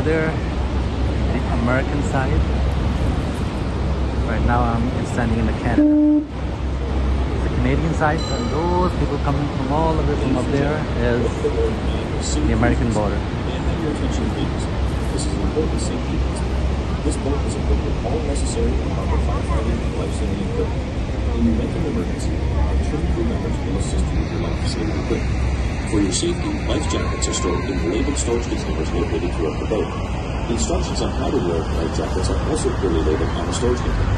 American side. Right now I'm standing in the Canada. The Canadian side and those people coming from all the way from up there is the American border. This is an important safety. This boat is equipped with all necessary and proper firefighting and life-saving equipment. In the event of emergency, For your safety, life jackets are stored in labeled storage containers located throughout the boat. Instructions on how to wear life jackets are also clearly labeled on the storage containers.